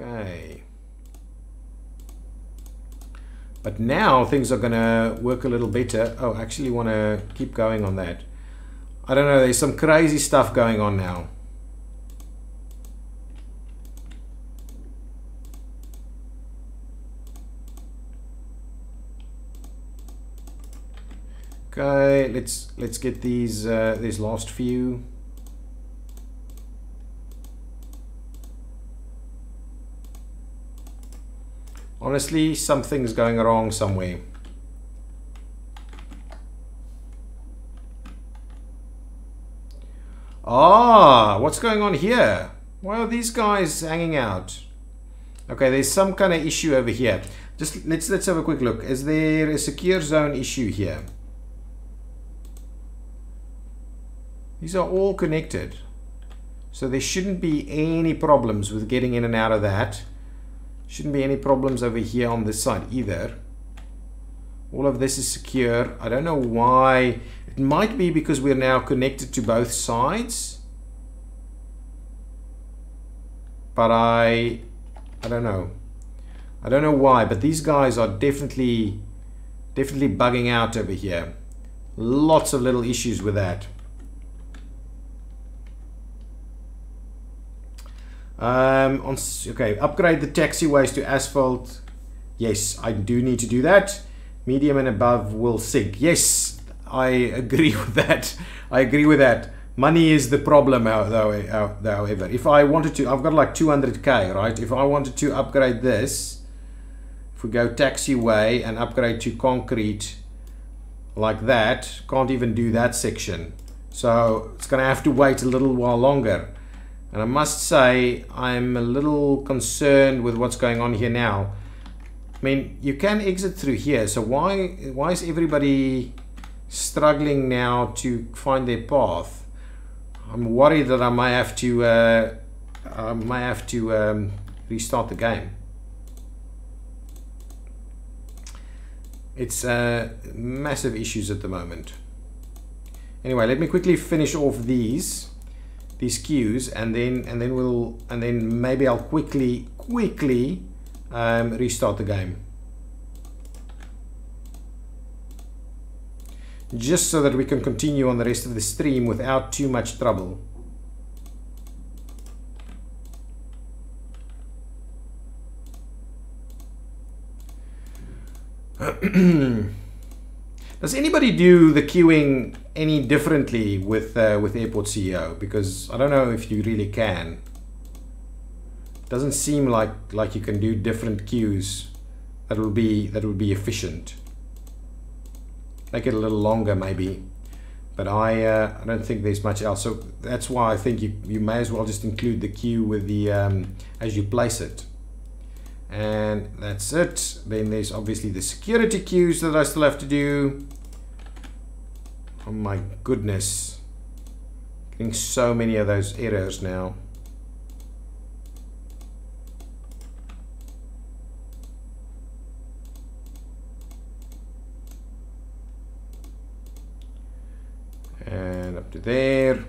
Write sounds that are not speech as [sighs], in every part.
Okay. But now things are going to work a little better. Oh, I actually want to keep going on that. I don't know, there's some crazy stuff going on now. Okay, let's let's get these uh, these last few. Honestly, something's going wrong somewhere. Ah, what's going on here? Why are these guys hanging out? Okay, there's some kind of issue over here. Just let's let's have a quick look. Is there a secure zone issue here? These are all connected. So there shouldn't be any problems with getting in and out of that. Shouldn't be any problems over here on this side either. All of this is secure. I don't know why. It might be because we're now connected to both sides. But I, I don't know. I don't know why, but these guys are definitely, definitely bugging out over here. Lots of little issues with that. Um, on, okay, upgrade the taxiways to asphalt. Yes, I do need to do that. Medium and above will sink. Yes, I agree [laughs] with that. I agree with that. Money is the problem. Uh, However, uh, uh, if I wanted to, I've got like 200k, right? If I wanted to upgrade this, if we go taxiway and upgrade to concrete like that, can't even do that section. So it's going to have to wait a little while longer. And I must say, I'm a little concerned with what's going on here now. I mean, you can exit through here, so why why is everybody struggling now to find their path? I'm worried that I might have to uh, I might have to um, restart the game. It's uh, massive issues at the moment. Anyway, let me quickly finish off these these queues and then and then we'll and then maybe I'll quickly quickly um, restart the game. Just so that we can continue on the rest of the stream without too much trouble [clears throat] Does anybody do the queuing any differently with uh, with Airport CEO? Because I don't know if you really can. Doesn't seem like like you can do different queues that will be that will be efficient. Make it a little longer maybe, but I uh, I don't think there's much else. So that's why I think you you may as well just include the queue with the um, as you place it and that's it. Then there's obviously the security queues that I still have to do. Oh my goodness. Getting so many of those errors now. And up to there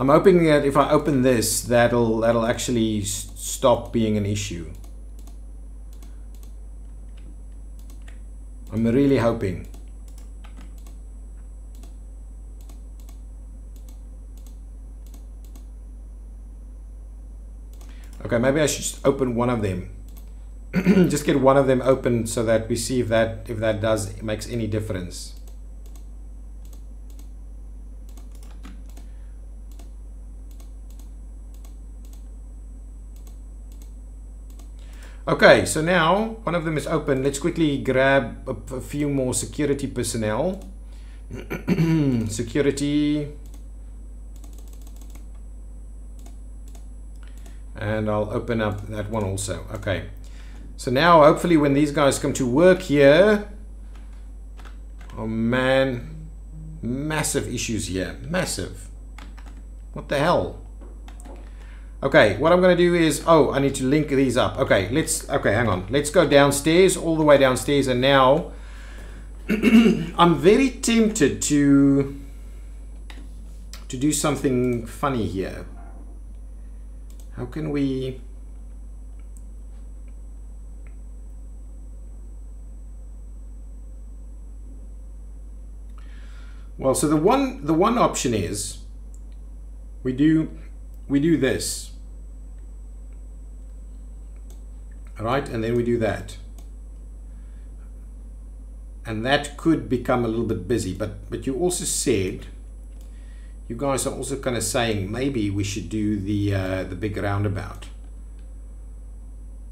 I'm hoping that if I open this, that'll that'll actually stop being an issue. I'm really hoping. Okay, maybe I should just open one of them. [clears throat] just get one of them open so that we see if that if that does makes any difference. Okay, so now one of them is open. Let's quickly grab a, a few more security personnel. [clears throat] security. And I'll open up that one also. Okay. So now hopefully when these guys come to work here, oh man, massive issues here, massive. What the hell? Okay, what I'm going to do is, oh, I need to link these up. Okay, let's, okay, hang on. Let's go downstairs, all the way downstairs, and now [clears throat] I'm very tempted to to do something funny here. How can we... Well, so the one the one option is we do we do this. All right, And then we do that. And that could become a little bit busy, but but you also said you guys are also kind of saying maybe we should do the uh, the big roundabout.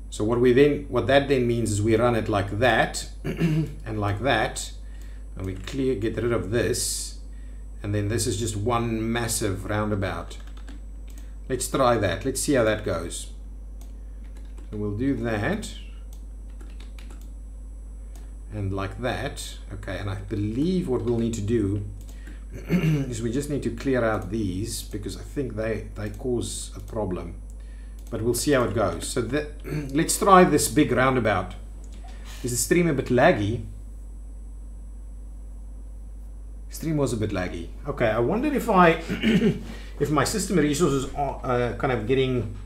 So what we then what that then means is we run it like that [clears throat] and like that and we clear get rid of this and then this is just one massive roundabout let's try that. Let's see how that goes. So we'll do that. And like that. Okay and I believe what we'll need to do [clears throat] is we just need to clear out these because I think they they cause a problem. But we'll see how it goes. So that [clears throat] let's try this big roundabout. Is the stream a bit laggy stream was a bit laggy. Okay, I wondered if I, [coughs] if my system resources are uh, kind of getting,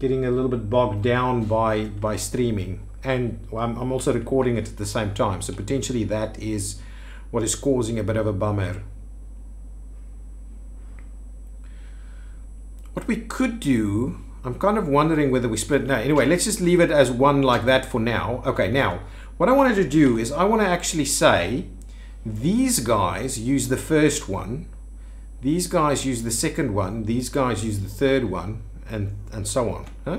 getting a little bit bogged down by by streaming, and I'm, I'm also recording it at the same time. So potentially that is what is causing a bit of a bummer. What we could do, I'm kind of wondering whether we split. No, anyway, let's just leave it as one like that for now. Okay, now what I wanted to do is I want to actually say these guys use the first one. These guys use the second one. These guys use the third one, and and so on. Huh?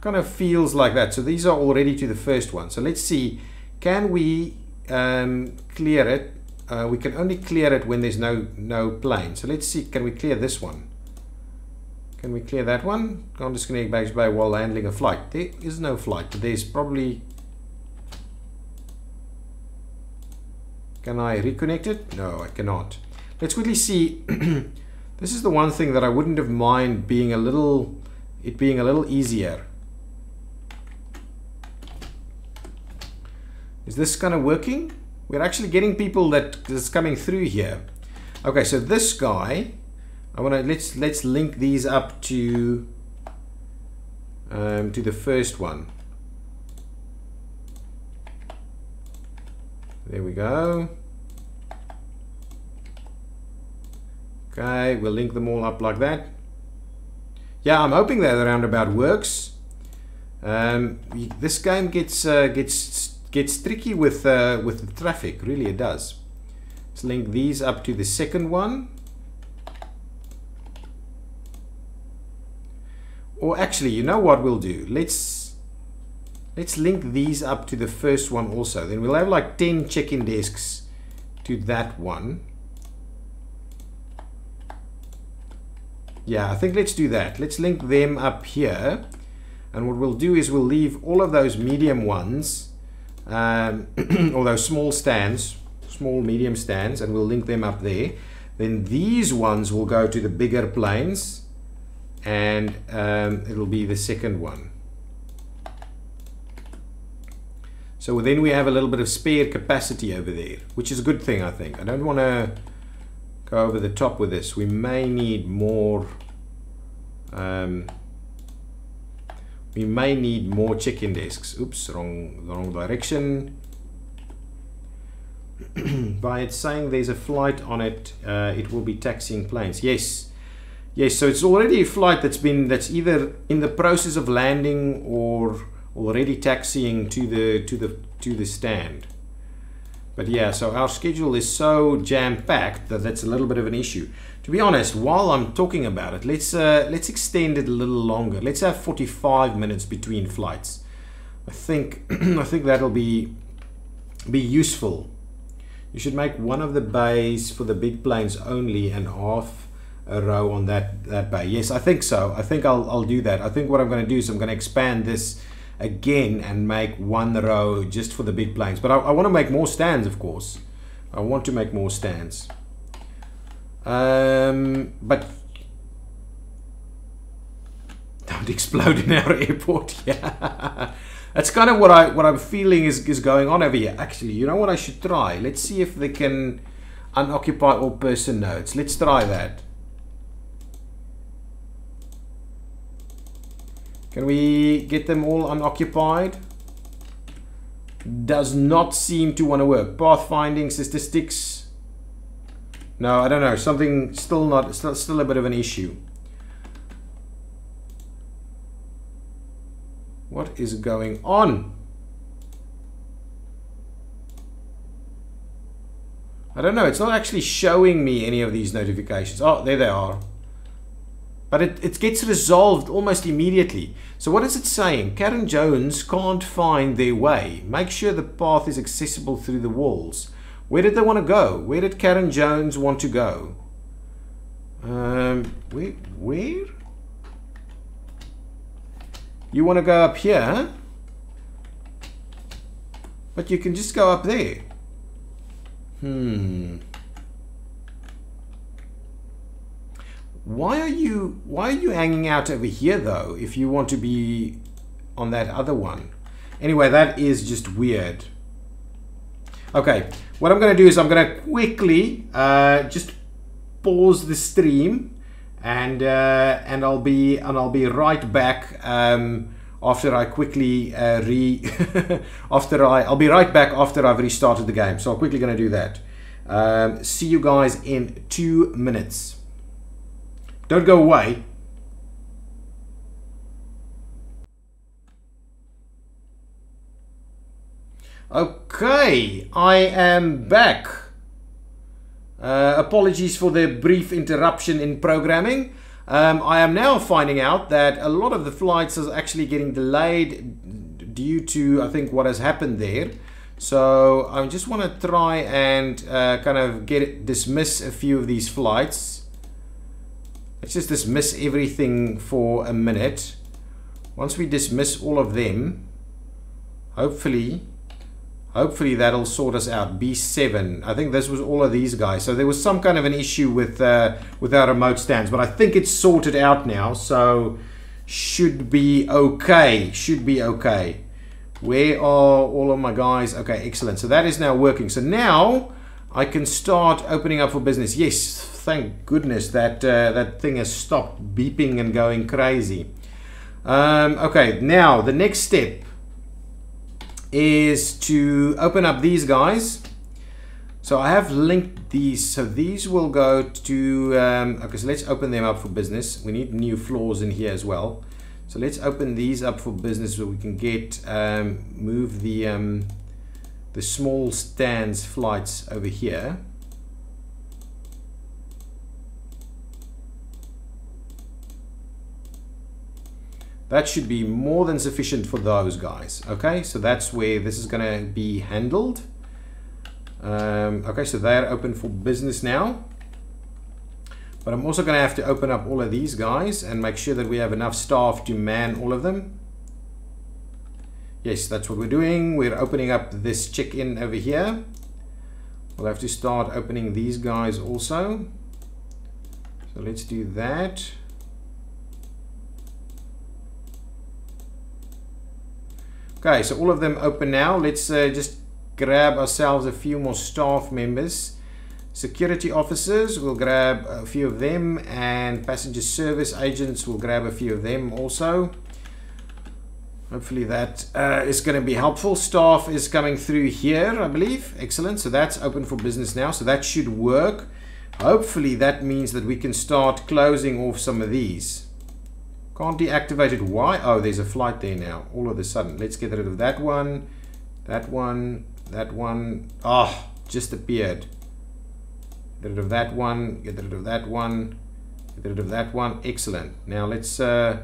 Kind of feels like that. So these are already to the first one. So let's see. Can we um, clear it? Uh, we can only clear it when there's no no plane. So let's see. Can we clear this one? Can we clear that one? Going to baggage bay while handling a flight. There is no flight, but there's probably Can I reconnect it? No, I cannot. Let's quickly see. [clears throat] this is the one thing that I wouldn't have mind being a little, it being a little easier. Is this kind of working? We're actually getting people that is coming through here. Okay, so this guy, I want to let's let's link these up to um, to the first one. There we go. Okay, we'll link them all up like that. Yeah, I'm hoping that the roundabout works. Um, this game gets uh, gets gets tricky with uh, with the traffic. Really, it does. Let's link these up to the second one. Or actually, you know what we'll do? Let's Let's link these up to the first one also. Then we'll have like 10 check-in desks to that one. Yeah, I think let's do that. Let's link them up here. And what we'll do is we'll leave all of those medium ones, um, [clears throat] or those small stands, small medium stands, and we'll link them up there. Then these ones will go to the bigger planes, and um, it'll be the second one. So then we have a little bit of spare capacity over there, which is a good thing, I think. I don't want to go over the top with this. We may need more... Um, we may need more check-in desks. Oops, wrong, wrong direction. [clears throat] By it saying there's a flight on it, uh, it will be taxiing planes. Yes, yes. So it's already a flight that's been that's either in the process of landing or already taxiing to the to the to the stand but yeah so our schedule is so jam-packed that that's a little bit of an issue. To be honest while I'm talking about it let's uh, let's extend it a little longer. Let's have 45 minutes between flights. I think [clears throat] I think that'll be be useful. You should make one of the bays for the big planes only and half a row on that that bay. Yes I think so. I think I'll, I'll do that. I think what I'm going to do is I'm going to expand this again and make one row just for the big planes. But I, I want to make more stands, of course. I want to make more stands. Um, but [laughs] don't explode in our [laughs] airport. Yeah, [laughs] that's kind of what I what I'm feeling is is going on over here. Actually, you know what I should try? Let's see if they can. Unoccupy all person nodes. Let's try that. Can we get them all unoccupied? Does not seem to want to work. Pathfinding, statistics. No, I don't know. Something still not, still, still a bit of an issue. What is going on? I don't know. It's not actually showing me any of these notifications. Oh, there they are. But it, it gets resolved almost immediately. So what is it saying? Karen Jones can't find their way. Make sure the path is accessible through the walls. Where did they want to go? Where did Karen Jones want to go? Um, where? Where? You want to go up here? But you can just go up there. Hmm. Why are you why are you hanging out over here though if you want to be on that other one? Anyway, that is just weird. Okay, what I'm going to do is I'm going to quickly uh, just pause the stream and uh, and I'll be and I'll be right back um, after I quickly uh, re [laughs] after I I'll be right back after I've restarted the game. So I'm quickly going to do that. Um, see you guys in two minutes. Don't go away. Okay, I am back. Uh, apologies for the brief interruption in programming. Um, I am now finding out that a lot of the flights are actually getting delayed due to, I think, what has happened there. So I just want to try and uh, kind of get dismiss a few of these flights. Let's just dismiss everything for a minute. Once we dismiss all of them, hopefully Hopefully that'll sort us out. B7. I think this was all of these guys. So there was some kind of an issue with uh, with our remote stands, but I think it's sorted out now. So should be okay. Should be okay. Where are all of my guys? Okay, excellent. So that is now working. So now I can start opening up for business. Yes, thank goodness that uh, that thing has stopped beeping and going crazy. Um, okay, now the next step is to open up these guys. So I have linked these. So these will go to, um, okay, so let's open them up for business. We need new floors in here as well. So let's open these up for business so we can get, um, move the, um, the small stands flights over here. That should be more than sufficient for those guys. Okay, so that's where this is going to be handled. Um, okay, so they're open for business now. But I'm also going to have to open up all of these guys and make sure that we have enough staff to man all of them. Yes, that's what we're doing. We're opening up this check-in over here. We'll have to start opening these guys also. So let's do that. Okay, so all of them open now. Let's uh, just grab ourselves a few more staff members. Security officers, we'll grab a few of them and passenger service agents, we'll grab a few of them also. Hopefully that uh, is going to be helpful. Staff is coming through here, I believe. Excellent. So that's open for business now. So that should work. Hopefully that means that we can start closing off some of these. Can't deactivate it. Why? Oh, there's a flight there now. All of a sudden. Let's get rid of that one. That one. That one. Ah, oh, just appeared. Get rid of that one. Get rid of that one. Get rid of that one. Excellent. Now let's uh,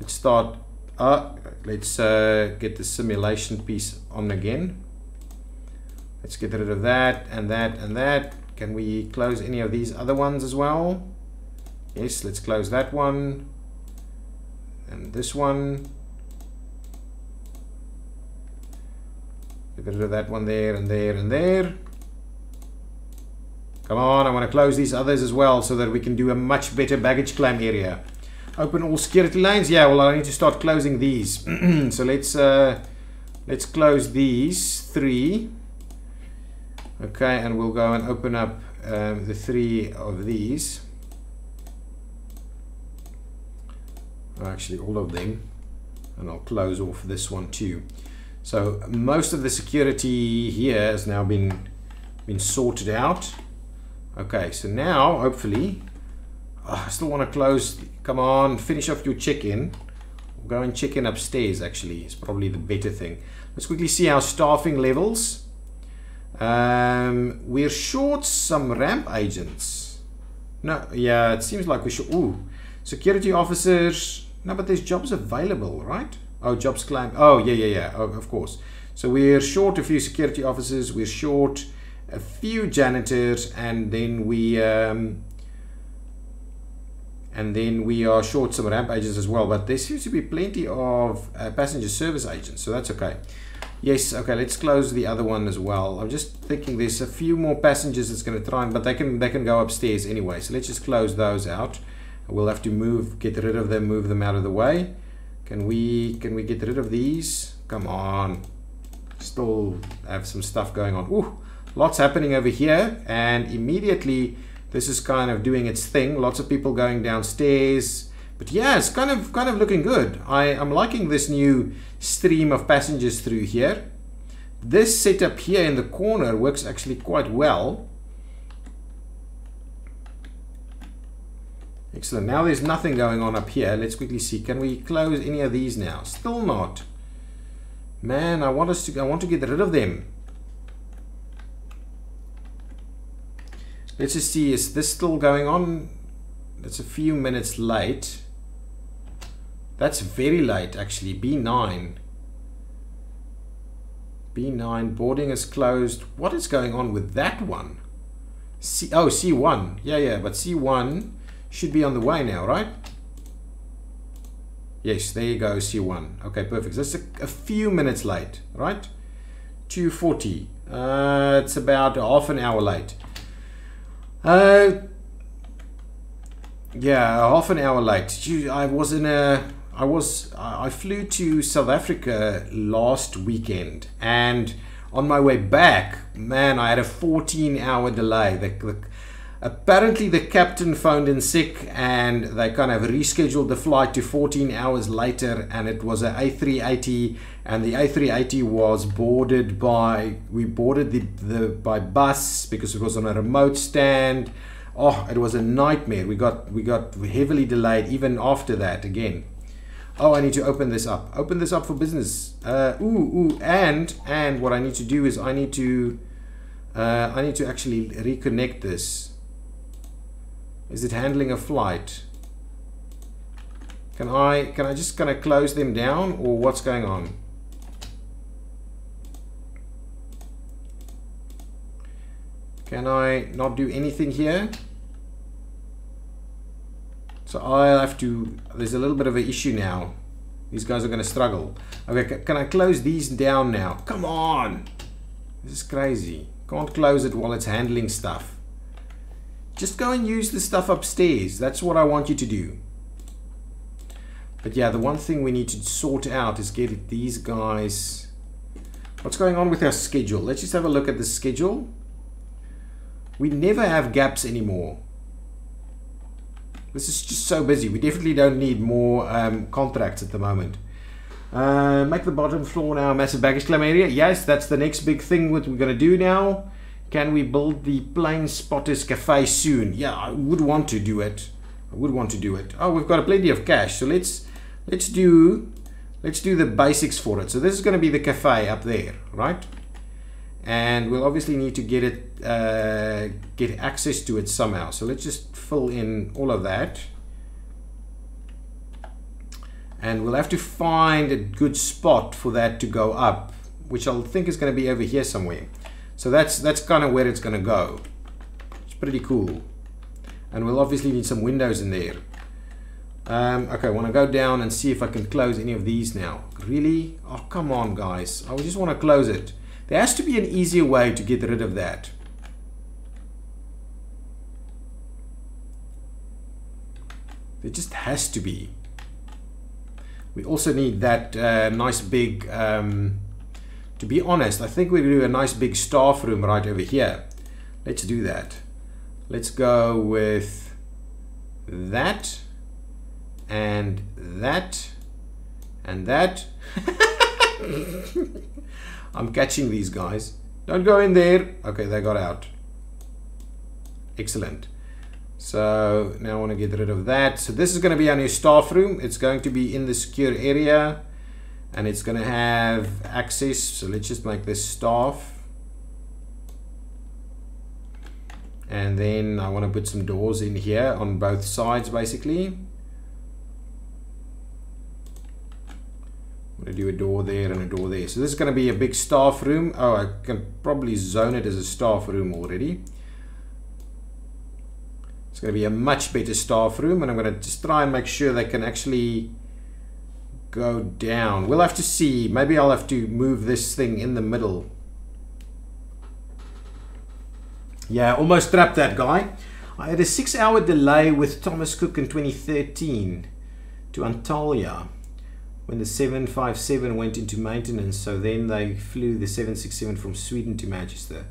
let's start. Uh, let's uh, get the simulation piece on again. Let's get rid of that and that and that. Can we close any of these other ones as well? Yes, let's close that one and this one get rid of that one there and there and there. Come on I want to close these others as well so that we can do a much better baggage claim area. Open all security lanes? Yeah well I need to start closing these. [clears throat] So let's uh, let's close these three. Okay, and we'll go and open up um, the three of these. Actually, all of them. And I'll close off this one too. So most of the security here has now been been sorted out. Okay, so now hopefully, oh, I still want to close. Come on, finish off your check-in. Go and check in upstairs. Actually, it's probably the better thing. Let's quickly see our staffing levels. Um, we're short some ramp agents. No, yeah, it seems like we should. Ooh, security officers. No, but there's jobs available, right? Oh, jobs claim. Oh, yeah, yeah, yeah. Oh, of course. So we're short a few security officers. We're short a few janitors, and then we um, and then we are short some ramp agents as well. But there seems to be plenty of uh, passenger service agents, so that's okay. Yes, okay, let's close the other one as well. I'm just thinking there's a few more passengers that's going to try, and, but they can they can go upstairs anyway. So let's just close those out. We'll have to move, get rid of them, move them out of the way. Can we can we get rid of these? Come on. Still have some stuff going on. Ooh, lots happening over here, and immediately this is kind of doing its thing. Lots of people going downstairs. But yeah, it's kind of kind of looking good. I, I'm liking this new stream of passengers through here. This setup here in the corner works actually quite well. Excellent. Now there's nothing going on up here. Let's quickly see. Can we close any of these now? Still not. Man, I want us to I want to get rid of them. Let's just see, is this still going on? It's a few minutes late. That's very late actually, B9. B9, boarding is closed. What is going on with that one? C oh, C1. Yeah, yeah, but C1 should be on the way now, right? Yes, there you go, C1. Okay, perfect. That's a, a few minutes late, right? 240. Uh, it's about half an hour late. Uh, yeah, half an hour late. I was in a I was I flew to South Africa last weekend, and on my way back, man, I had a 14 hour delay. The, the, apparently, the captain phoned in sick, and they kind of rescheduled the flight to 14 hours later, and it was an A380, and the A380 was boarded by we boarded the, the by bus because it was on a remote stand. Oh, it was a nightmare. We got we got heavily delayed even after that again. Oh, I need to open this up. Open this up for business. Uh, ooh, ooh, and and what I need to do is I need to uh, I need to actually reconnect this. Is it handling a flight? Can I can I just kind of close them down or what's going on? Can I not do anything here? So I'll have to, there's a little bit of an issue now. These guys are going to struggle. Okay, can I close these down now? Come on! This is crazy. Can't close it while it's handling stuff. Just go and use the stuff upstairs. That's what I want you to do. But yeah, the one thing we need to sort out is get these guys... What's going on with our schedule? Let's just have a look at the schedule. We never have gaps anymore. This is just so busy. We definitely don't need more um, contracts at the moment. Uh, make the bottom floor now massive baggage claim area. Yes, that's the next big thing what we're going to do now. Can we build the Plane Spotters Cafe soon? Yeah, I would want to do it. I would want to do it. Oh, we've got plenty of cash, so let's let's do let's do the basics for it. So this is going to be the cafe up there, right? and we'll obviously need to get it uh, get access to it somehow so let's just fill in all of that and we'll have to find a good spot for that to go up which I'll think is going to be over here somewhere so that's that's kind of where it's going to go. It's pretty cool. And we'll obviously need some windows in there. Um, okay I want to go down and see if I can close any of these now. Really? Oh come on guys. I just want to close it. There has to be an easier way to get rid of that. There just has to be. We also need that uh, nice big um, To be honest, I think we do a nice big staff room right over here. Let's do that. Let's go with that and that and that. [laughs] I'm catching these guys. Don't go in there. Okay, they got out. Excellent. So now I want to get rid of that. So this is going to be our new staff room. It's going to be in the secure area and it's going to have access. So let's just make this staff. And then I want to put some doors in here on both sides basically. I'm going to do a door there and a door there. So this is going to be a big staff room. Oh, I can probably zone it as a staff room already. It's going to be a much better staff room and I'm going to just try and make sure they can actually go down. We'll have to see. Maybe I'll have to move this thing in the middle. Yeah, almost trapped that guy. I had a six hour delay with Thomas Cook in 2013 to Antalya when the 757 went into maintenance. So then they flew the 767 from Sweden to Manchester.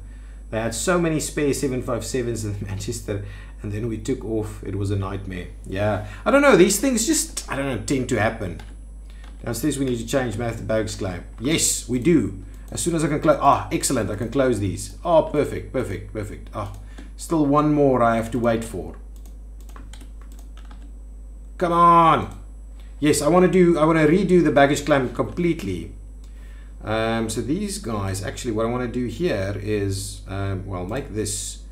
They had so many spare 757s in [laughs] Manchester and then we took off. It was a nightmare. Yeah, I don't know. These things just, I don't know, tend to happen. Downstairs we need to change Matthew Bogue's claim. Yes, we do. As soon as I can close, ah, excellent, I can close these. Oh, perfect, perfect, perfect. Ah, still one more I have to wait for. Come on. Yes, I want to do, I want to redo the baggage claim completely. Um, so these guys, actually what I want to do here is, um, well, make this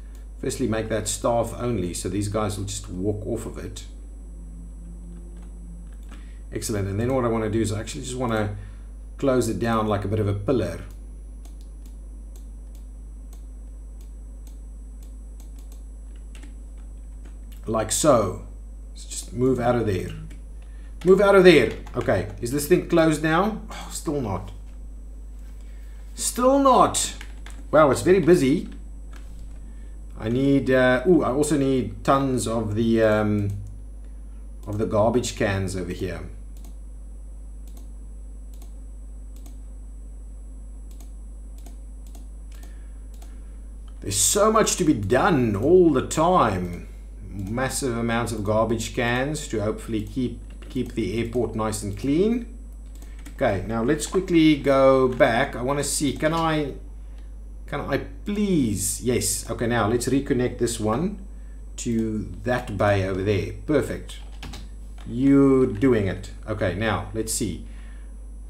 Firstly, make that staff only, so these guys will just walk off of it. Excellent, and then what I want to do is I actually just want to close it down like a bit of a pillar. Like so. Let's just move out of there. Move out of there. Okay, is this thing closed now? Oh, still not. Still not. Wow, it's very busy. I need, uh, ooh, I also need tons of the, um, of the garbage cans over here. There's so much to be done all the time. Massive amounts of garbage cans to hopefully keep keep the airport nice and clean. Okay, now let's quickly go back. I want to see, can I can I please? Yes. Okay, now let's reconnect this one to that bay over there. Perfect. You doing it. Okay, now let's see.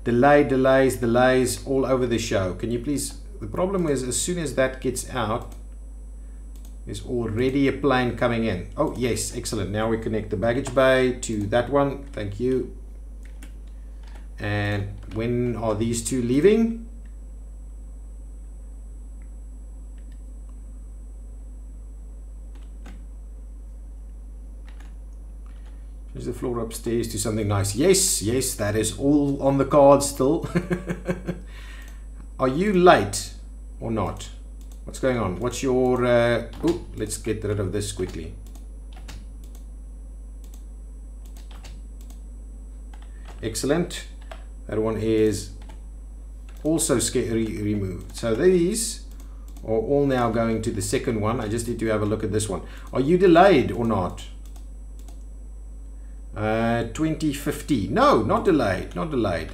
Delay, delays, delays all over the show. Can you please? The problem is as soon as that gets out, there's already a plane coming in. Oh, yes, excellent. Now we connect the baggage bay to that one. Thank you. And when are these two leaving? Change the floor upstairs to something nice. Yes, yes, that is all on the card still. [laughs] Are you late or not? What's going on? What's your... Uh, oh, let's get rid of this quickly. Excellent. That one is also scary removed. So these are all now going to the second one. I just need to have a look at this one. Are you delayed or not? Uh, 2050. No, not delayed. Not delayed.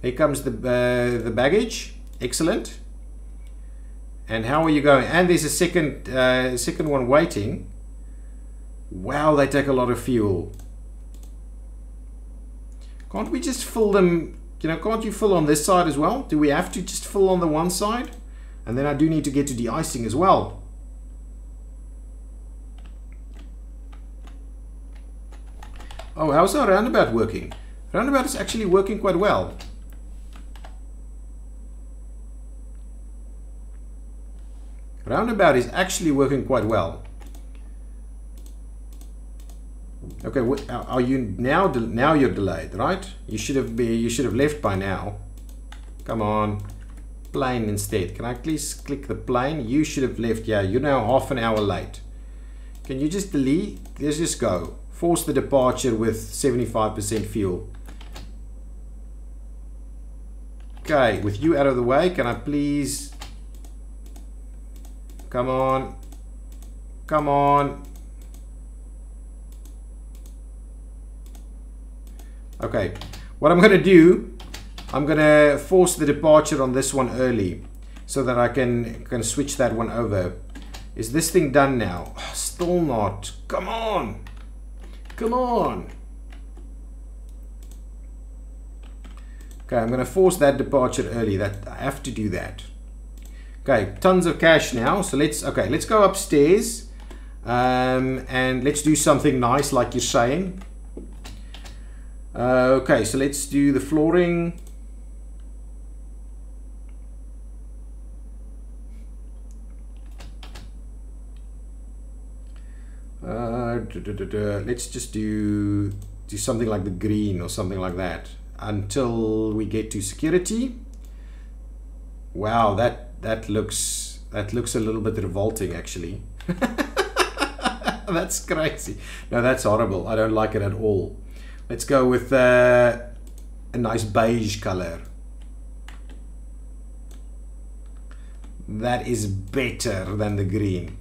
Here comes the uh, the baggage. Excellent. And how are you going? And there's a second uh, second one waiting. Wow, they take a lot of fuel. Can't we just fill them? You know, can't you fill on this side as well? Do we have to just fill on the one side? And then I do need to get to de-icing as well. Oh, how's our roundabout working? Roundabout is actually working quite well. Roundabout is actually working quite well. Okay, are you now? Now you're delayed, right? You should have be. You should have left by now. Come on, plane instead. Can I please click the plane? You should have left. Yeah, you're now half an hour late. Can you just delete? Let's just go force the departure with 75% fuel. Okay, with you out of the way, can I please... Come on. Come on. Okay, what I'm going to do, I'm going to force the departure on this one early so that I can, can switch that one over. Is this thing done now? [sighs] Still not. Come on. Come on. Okay, I'm going to force that departure early. That I have to do that. Okay, tons of cash now. So let's okay, let's go upstairs. Um, and let's do something nice like you're saying. Uh, okay, so let's do the flooring. Uh, let's just do do something like the green or something like that until we get to security. Wow, that that looks that looks a little bit revolting actually. [laughs] that's crazy. No, that's horrible. I don't like it at all. Let's go with uh, a nice beige color. That is better than the green.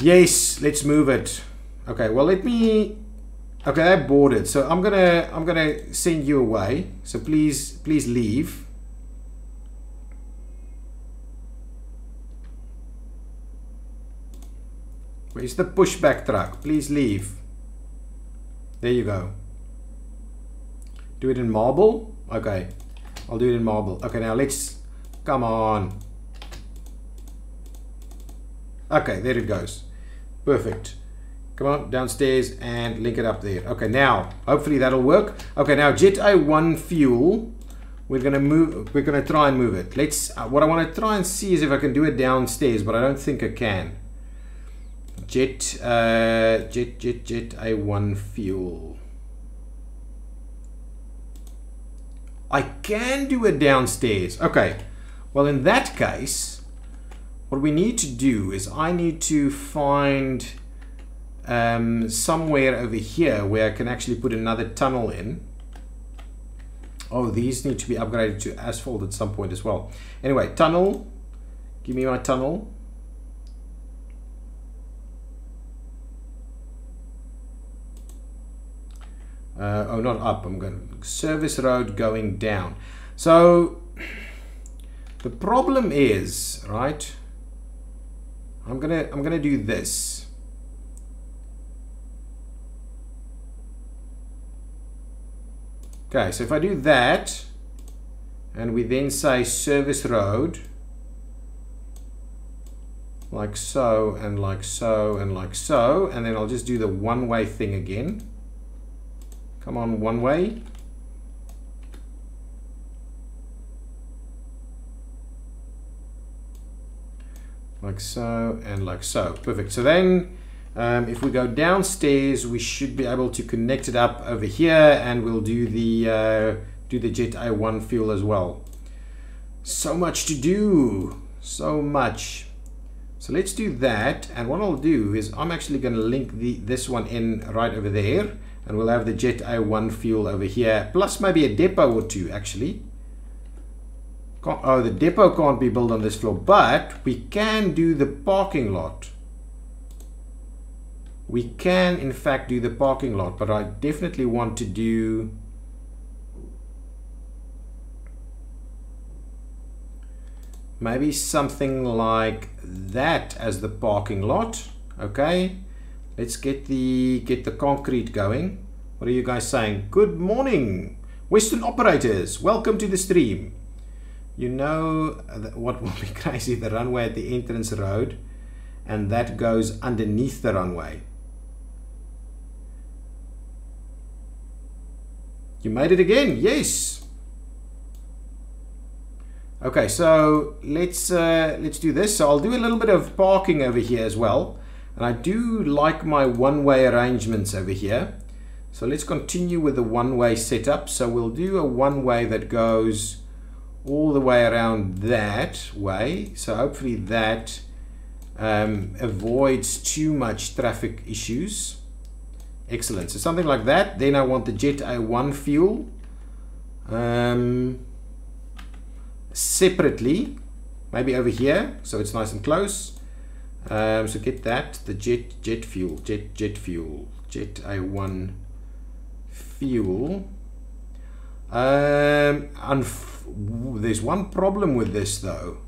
Yes, let's move it. Okay, well let me okay that boarded so I'm gonna I'm gonna send you away so please please leave where's the pushback truck please leave there you go. Do it in marble? Okay. I'll do it in marble. Okay, now let's... Come on. Okay, there it goes. Perfect. Come on, downstairs and link it up there. Okay, now, hopefully that'll work. Okay, now Jet A1 fuel. We're gonna move, we're gonna try and move it. Let's, uh, what I wanna try and see is if I can do it downstairs, but I don't think I can. Jet, uh, jet, jet, jet A1 fuel. I can do it downstairs. Okay. Well, in that case, what we need to do is I need to find um, somewhere over here where I can actually put another tunnel in. Oh, these need to be upgraded to asphalt at some point as well. Anyway, tunnel. Give me my tunnel. Uh, oh not up I'm going service road going down. So the problem is right I'm gonna I'm gonna do this. Okay so if I do that and we then say service road like so and like so and like so and then I'll just do the one-way thing again Come on, one way. Like so and like so. Perfect. So then um, if we go downstairs, we should be able to connect it up over here and we'll do the, uh, do the Jet A1 fuel as well. So much to do. So much. So let's do that. And what I'll do is I'm actually going to link the, this one in right over there and we'll have the Jet A1 fuel over here plus maybe a depot or two actually. Can't, oh the depot can't be built on this floor but we can do the parking lot. We can in fact do the parking lot but I definitely want to do maybe something like that as the parking lot. Okay Let's get the get the concrete going. What are you guys saying? Good morning, Western operators. Welcome to the stream. You know what will be [laughs] crazy? The runway at the entrance road, and that goes underneath the runway. You made it again. Yes. Okay, so let's uh, let's do this. So I'll do a little bit of parking over here as well. And I do like my one-way arrangements over here. So let's continue with the one-way setup. So we'll do a one-way that goes all the way around that way. So hopefully that um, avoids too much traffic issues. Excellent. So something like that. Then I want the Jet A1 fuel. Um, separately, maybe over here, so it's nice and close. Um, so get that, the jet jet fuel, jet jet fuel, jet A1 fuel. Um, and there's one problem with this though.